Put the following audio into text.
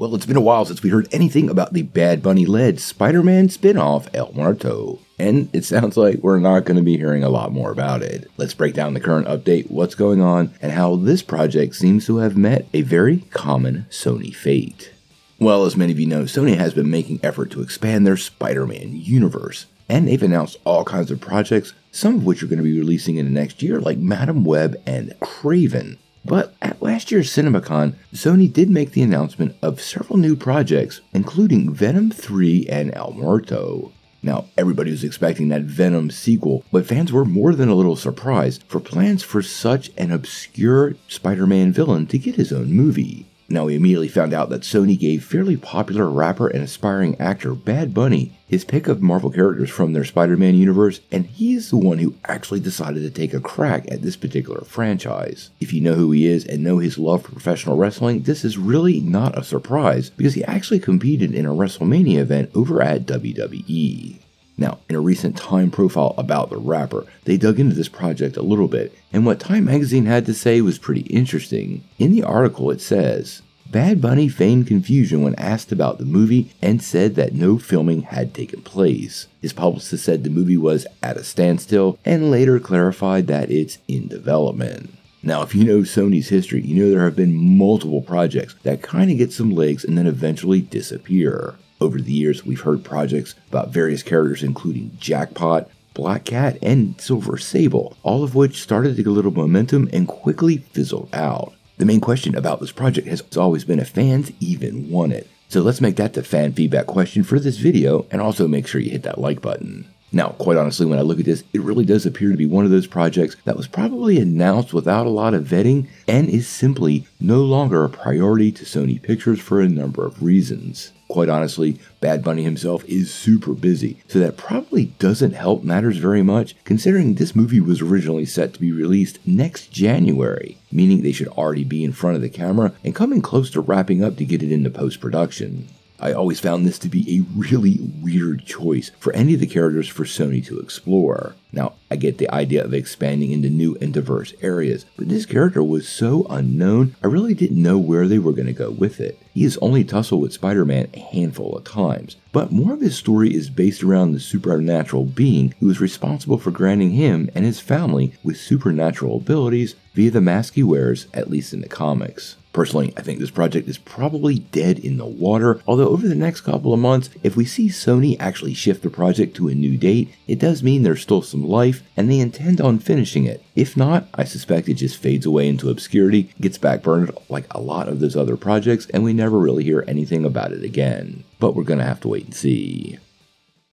Well, it's been a while since we heard anything about the Bad Bunny led Spider Man spin off El Muerto. And it sounds like we're not going to be hearing a lot more about it. Let's break down the current update, what's going on, and how this project seems to have met a very common Sony fate. Well, as many of you know, Sony has been making effort to expand their Spider Man universe. And they've announced all kinds of projects, some of which are going to be releasing in the next year, like Madame Web and Kraven. But at last year's CinemaCon, Sony did make the announcement of several new projects, including Venom 3 and El Muerto. Now, everybody was expecting that Venom sequel, but fans were more than a little surprised for plans for such an obscure Spider Man villain to get his own movie. Now, we immediately found out that Sony gave fairly popular rapper and aspiring actor Bad Bunny his pick of Marvel characters from their Spider Man universe, and he is the one who actually decided to take a crack at this particular franchise. If you know who he is and know his love for professional wrestling, this is really not a surprise because he actually competed in a WrestleMania event over at WWE. Now, in a recent Time profile about the rapper, they dug into this project a little bit, and what Time magazine had to say was pretty interesting. In the article, it says, Bad Bunny feigned confusion when asked about the movie and said that no filming had taken place. His publicist said the movie was at a standstill and later clarified that it's in development. Now, if you know Sony's history, you know there have been multiple projects that kind of get some legs and then eventually disappear. Over the years, we've heard projects about various characters, including Jackpot, Black Cat, and Silver Sable, all of which started to get a little momentum and quickly fizzled out. The main question about this project has always been if fans even want it. So let's make that the fan feedback question for this video and also make sure you hit that like button. Now, quite honestly, when I look at this, it really does appear to be one of those projects that was probably announced without a lot of vetting and is simply no longer a priority to Sony Pictures for a number of reasons. Quite honestly, Bad Bunny himself is super busy, so that probably doesn't help matters very much, considering this movie was originally set to be released next January, meaning they should already be in front of the camera and coming close to wrapping up to get it into post production. I always found this to be a really weird choice for any of the characters for Sony to explore. Now, I get the idea of expanding into new and diverse areas, but this character was so unknown, I really didn't know where they were going to go with it. He has only tussled with Spider Man a handful of times, but more of his story is based around the supernatural being who is responsible for granting him and his family with supernatural abilities via the mask he wears, at least in the comics. Personally, I think this project is probably dead in the water, although over the next couple of months, if we see Sony actually shift the project to a new date, it does mean there's still some life and they intend on finishing it. If not, I suspect it just fades away into obscurity, gets backburned like a lot of those other projects, and we never really hear anything about it again. But we're gonna have to wait and see.